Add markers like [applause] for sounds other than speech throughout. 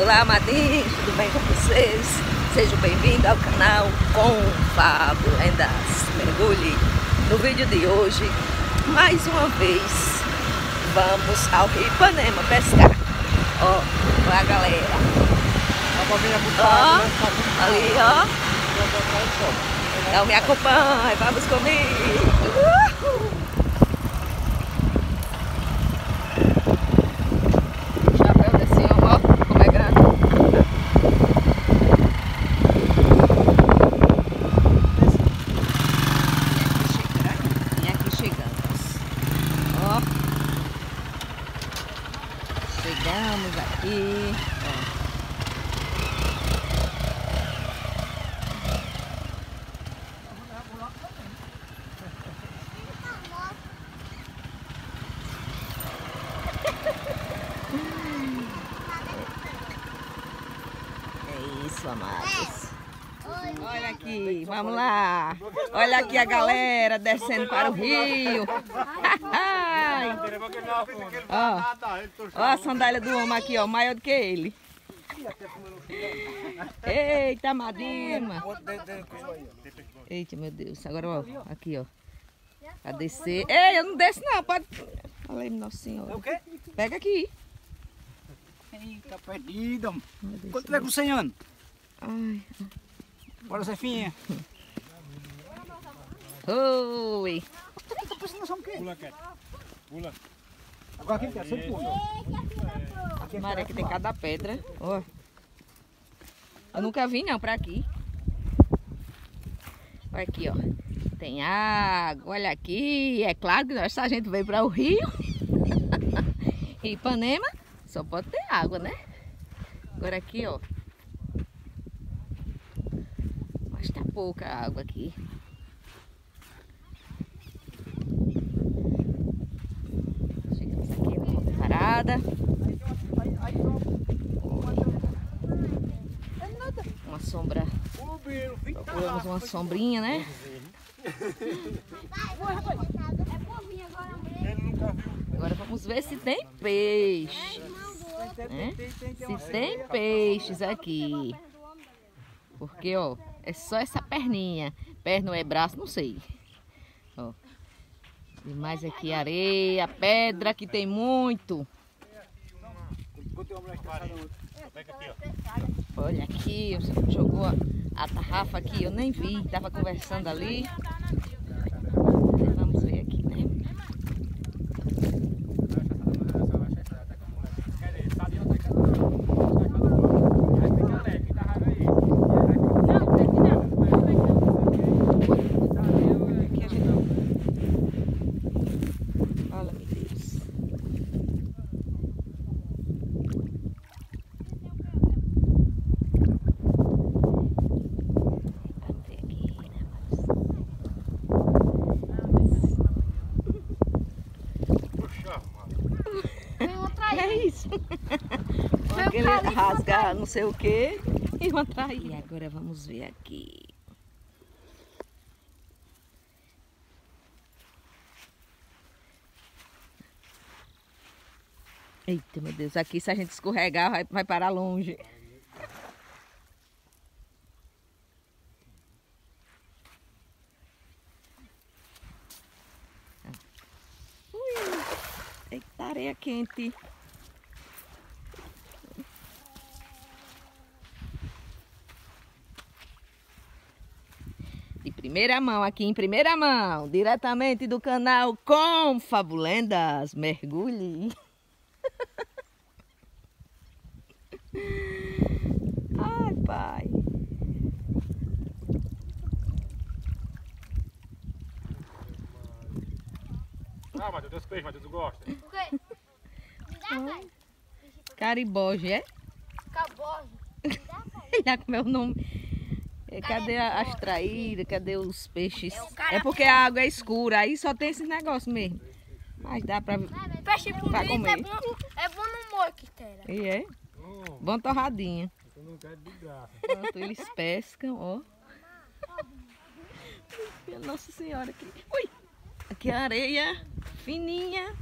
Olá, Madinhos, tudo bem com vocês? Sejam bem-vindos ao canal Com Lendas Mergulhe. No vídeo de hoje, mais uma vez, vamos ao Rio Ipanema pescar. Ó, olha a galera. Ó, ali, ó. Então me acompanhe, vamos comigo. Uhul. Chapéu desse homem, ó, como é grande. E aqui chegamos. Ó. Chegamos aqui. Ó. É isso, amados. Olha aqui, vamos lá. Olha aqui a galera descendo para o rio. [laughs] Ó, ó a sandália do homem aqui, ó, maior do que ele. Eita, Madima. Eita, meu Deus. Agora, ó, aqui, ó. Pra descer. Ei, eu não desço não, pode... Falei, nossa senhora. o quê? Pega aqui. Eita, perdido. Quanto tempo com 100 anos? Ai. Bora, Zefinha. Oi. Tá prestando atenção o quê? Pula, Cat. Pula. Agora aqui, você pula. Aqui é Maré que tem cada pedra. Ó. Eu nunca vim não pra aqui. Olha aqui, ó. Tem água, olha aqui. É claro que nós, se a gente veio para o Rio. e [laughs] Ipanema, só pode ter água, né? Agora aqui, ó. Mas tá pouca água aqui. Chegamos aqui ponto parada. Uma sombra. Procuramos uma sombrinha, né? Agora vamos ver se tem peixe. né? Se tem peixes aqui. Porque, ó, é só essa perninha. Perna é braço, não sei. Ó. E mais aqui areia, pedra, que tem muito. Olha aqui, jogou a tarrafa aqui, eu nem vi, tava conversando ali. Vamos ver aqui, né? Aqui a gente... Olha, meu Deus. Bater aqui, né? Puxa, mano. Que é isso? Aquele rasgar não sei o que e uma trair. E agora vamos ver aqui. Eita, meu Deus, aqui se a gente escorregar vai, vai parar longe. Ui, eita, areia quente. Primeira mão, aqui em primeira mão, diretamente do canal Com Fabulendas. Mergulhe. [laughs] Ai, pai. Ah, Matheus, Deus peixe, Matheus, gosta? Cariboge, é? Caboge. [laughs] Já comeu o nome. É, Cadê as traíras? Cadê os peixes? É É porque a água é escura, aí só tem esse negócio mesmo. Mas dá pra. Peixe Pra bonito comer. é bom, é bom no moque, Tera. E é? Bom torradinha. graça. Pronto, eles pescam, ó. Nossa Senhora aqui. Ui! Aqui a areia fininha.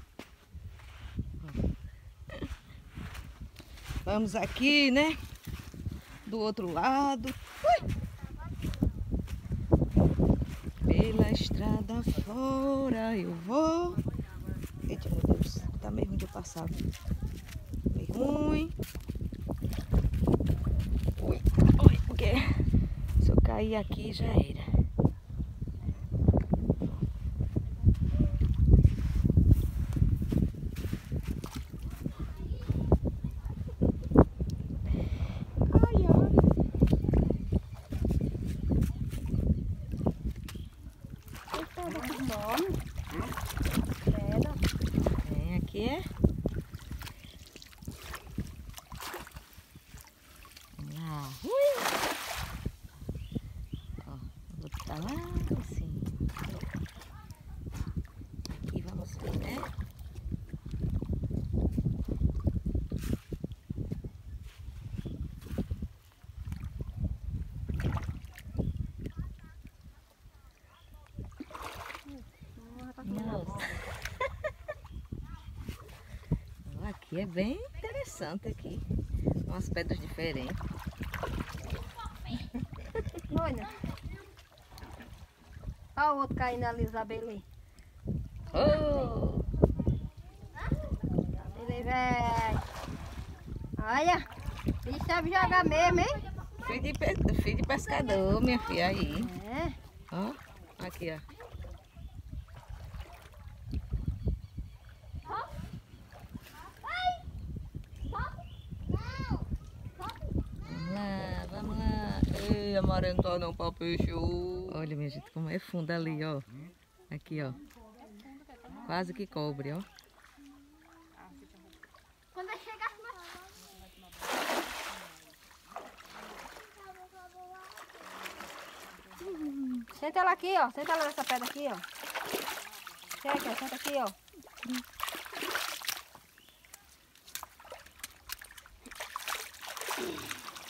Vamos aqui, né? Do outro lado. Ui! Pela estrada fora eu vou. Eita, meu Deus. Tá meio ruim de eu passar. Meio ruim. Ui, ui, porque se eu cair aqui já era. Ai, ai. Vem aqui. Vamos lá. Ui. Ó, vou botar lá assim. Aqui vamos ver, né? Nossa. Ó, Aqui é bem interessante aqui. Umas pedras diferentes. Olha. Olha o outro caindo ali, Isabeli. Oh! Ele velho. Olha. Ele sabe jogar mesmo, hein? Filho de, pe- filho de pescador, minha filha aí. É. Ó, aqui, ó. Vamos lá, vamos lá. Ei, amarelo não pra peixe. ô. Olha, minha gente, como é fundo ali, ó. Aqui, ó. Quase que cobre, ó. Quando chegar Senta ela aqui, ó. Senta ela nessa pedra aqui, ó. Senta, senta aqui, ó.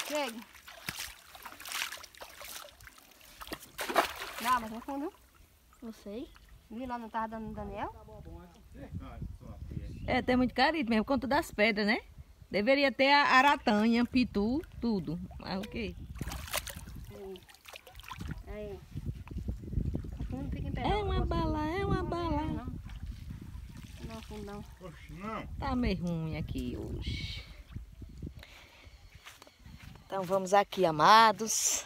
Chega. Não, mas é fundo. Não sei. Viu lá não tava dando Daniel? É, tem muito carito mesmo, por conta das pedras, né? Deveria ter a aratanha, pitu, tudo. Mas o quê? Aí. O fundo fica em pé. É não, uma não bala, é uma Não, bala. não. Não, fundo não. Oxe, não. Tá meio ruim aqui hoje. Então vamos aqui, amados.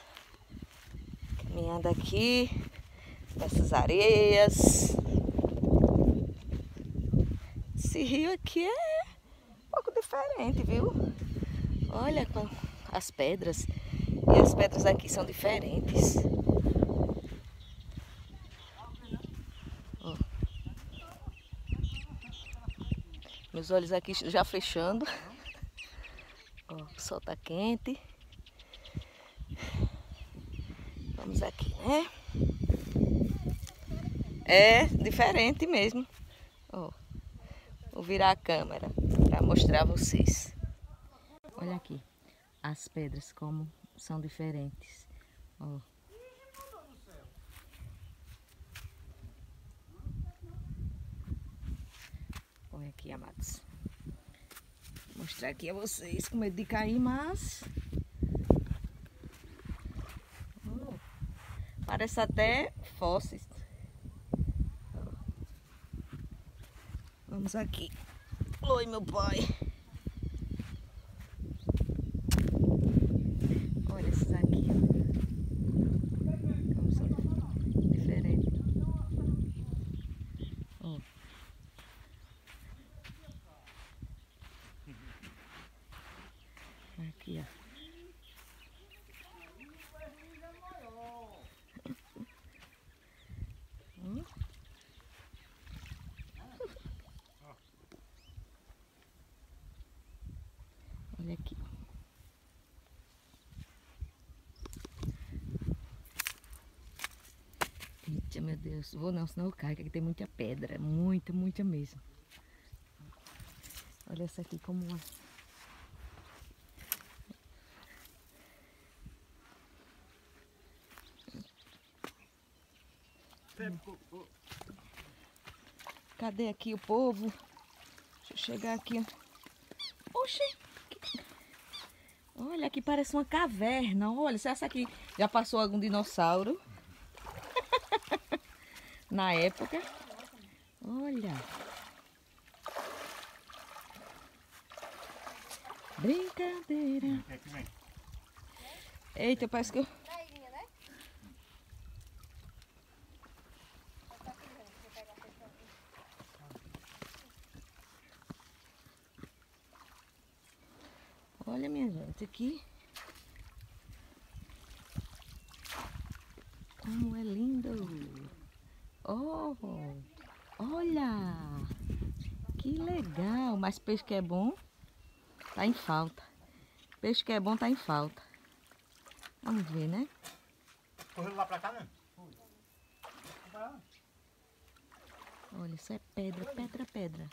Caminhando aqui nessas areias. Esse rio aqui é um pouco diferente, viu? Olha as pedras. E as pedras aqui são diferentes. Meus olhos aqui já fechando. O sol tá quente. Né? É diferente mesmo. Vou virar a câmera para mostrar a vocês. Olha aqui, as pedras como são diferentes. Ó. Aqui, amados. Vou mostrar aqui a vocês com medo de cair, mas. Oh, parece até fósseis. Vamos aqui. Oi, meu pai. Olha esses aqui. Como são diferentes. Ó. Aqui, ó. Hum? Aqui. Eita, meu Deus. Vou não, senão eu caio, que aqui tem muita pedra. Muita, muita mesmo. Olha essa aqui como é. Cadê aqui o povo? Deixa eu chegar aqui. Oxi! Olha, aqui parece uma caverna. Olha, se essa aqui já passou algum dinossauro. [laughs] Na época. Olha. Brincadeira. É? Eita, parece que eu... Olha, minha gente, aqui. Como é lindo. Oh, olha. Que legal. Mas peixe que é bom, tá em falta. Peixe que é bom, tá em falta. Vamos ver, né? Correu lá pra cá, né? Olha, isso é pedra, pedra, pedra.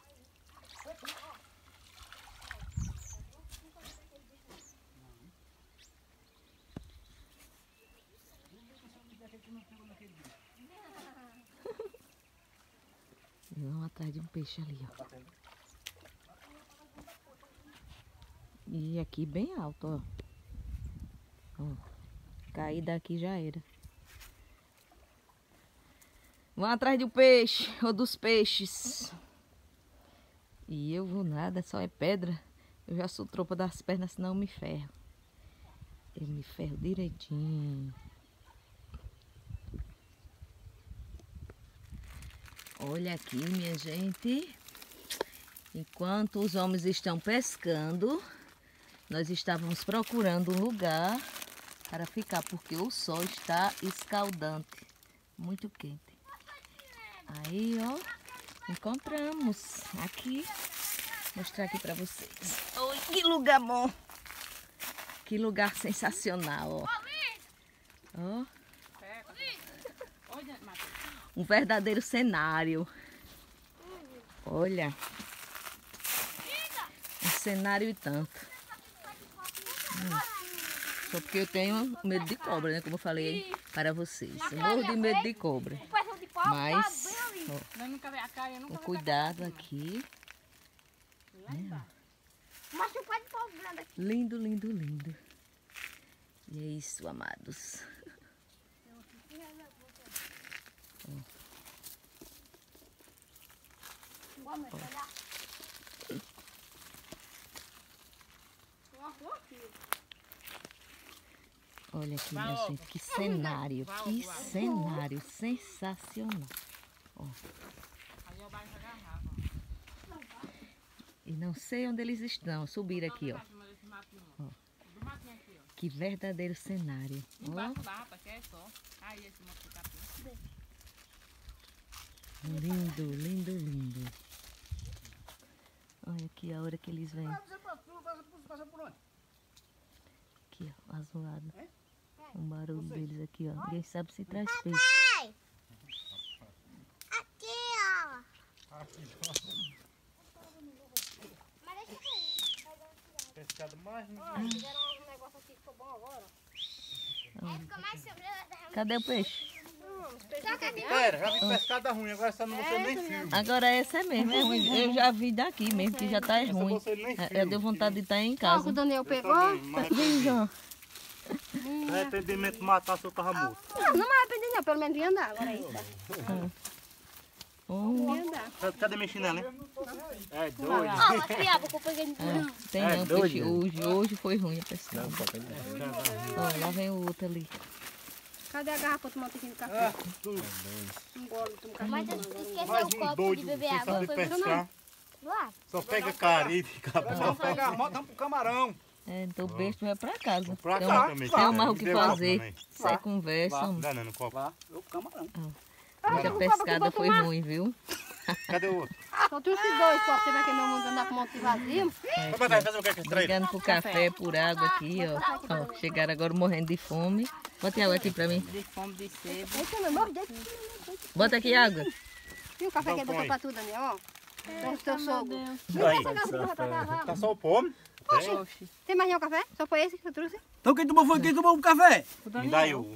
Vamos atrás de um peixe ali, ó. E aqui bem alto, ó. Ó, cair daqui já era. Vão atrás do peixe, ou dos peixes. E eu vou nada, só é pedra. Eu já sou tropa das pernas, senão eu me ferro. Eu me ferro direitinho. Olha aqui, minha gente. Enquanto os homens estão pescando, nós estávamos procurando um lugar para ficar, porque o sol está escaldante, muito quente. Aí, ó, encontramos aqui. Vou mostrar aqui para vocês. Oi, que lugar bom! Que lugar sensacional, ó. Ó. Um verdadeiro cenário. Olha. Um cenário e tanto. Hum. Só porque eu tenho medo de cobra, né? Como eu falei para vocês. Eu morro de medo de cobra. Mas, ó, cuidado o grande aqui. Lindo, lindo, lindo. E é isso, amados. Vamos pegar. Olha aqui, minha gente, que cenário, que cenário sensacional. Ó. E não sei onde eles estão, subir aqui, ó. Ó. Que verdadeiro cenário. Ó, lindo, lindo, lindo. Olha aqui a hora que eles vêm. Aqui, ó, azulado. O barulho deles aqui, ó. Ninguém sabe se traz peixe. Pai! Aqui, ó. Mas deixa eu ver. Pescado mais. Ó, fizeram um negócio aqui que ficou bom agora. Aí fica mais sobre. Cadê o peixe? Pera, já vi pescada ruim, agora essa não você nem filma. Agora essa é mesmo, é ruim. Eu já vi daqui mesmo, que já tá Essa ruim. É, Eu deu vontade de estar em Ó, que casa. o Daniel pegou. Vem, João. arrependimento de matar seu carro morto. Não, não me arrependi não, pelo menos ia andar agora aí. Tá? Ia andar. Cadê- minha chinela, hein? É doido. Ó, peguei no é, tem É não, né? hoje. Hoje foi ruim a pescar. Ó, lá vem o outro ali. Cadê a garrafa tomar um pouquinho de café? Ah, tudo. Um gole, toma café. Mas esqueceu Mais o um copo doido, de beber água. Foi pescar. Lá. Só pega cari de cabra. Vamos pegar a moto, vamos pro camarão. É, então o beijo vai pra casa. Pra tem, cá um- também. tem mais o que fazer. Sai conversa. Dá não, no copo. Vá, eu pro camarão. Hoje a pescada foi ruim, viu? Cadê o outro? Só trouxe dois copos. Você vê que meu mundo andar com um monte de vazio. Vai botar, fazer o que é que esse? Brigando por café, por água aqui, ó. ó. Chegaram agora morrendo de fome. Bota água aqui pra mim. De fome, de sede. Esse é. Bota aqui água. E o café que ele botou pra tu, Daniel, ó. Então, o sogro. Garrafa vai pra cá, Tá só o pome. Oxe. Tem mais nenhum café? Só foi esse que eu trouxe? Então quem tomou foi quem tomou o café? Me dá. Eu.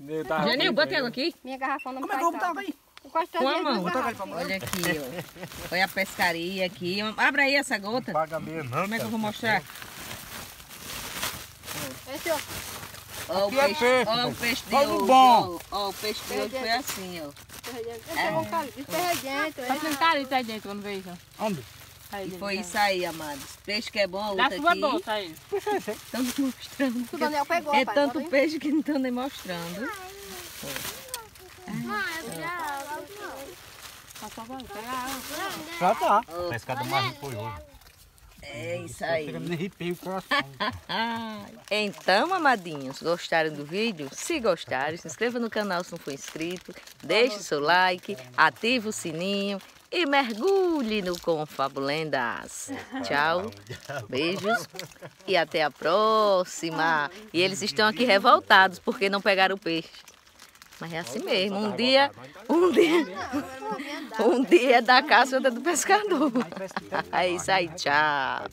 Eu tava Janil, bota água aqui. Minha garrafona não Como é que eu vou botar aí? Com a mão. Olha aqui, ó. Foi a pescaria aqui. Abre aí essa gota. Paga mesmo, não, Como é que eu vou mostrar? peixe, ó. Ó o Aqui é peixe, peixe, ó o peixe de bom. Ó, ó, o peixe de hoje foi assim, ó. Esse é é dentro. Tá com carita aí dentro quando veio. Onde? E foi tá. isso aí, amados. Peixe que é bom, a Da outra sua aqui. bolsa aí. Esse. Estamos mostrando. O Daniel pegou, É tanto peixe que não estão nem mostrando. Mãe, eu já... Passa agora, pega a água. Já tá. Pescada mais foi hoje. É isso aí. [laughs] Então, amadinhos, gostaram do vídeo? Se gostaram, se inscreva no canal se não for inscrito, deixe seu like, ative o sininho e mergulhe no Confabulendas. Tchau, beijos e até a próxima. E eles estão aqui revoltados porque não pegaram o peixe. Mas é assim mesmo, um dia, um dia, um dia é da caça outro é do pescador. [laughs] É isso aí, tchau.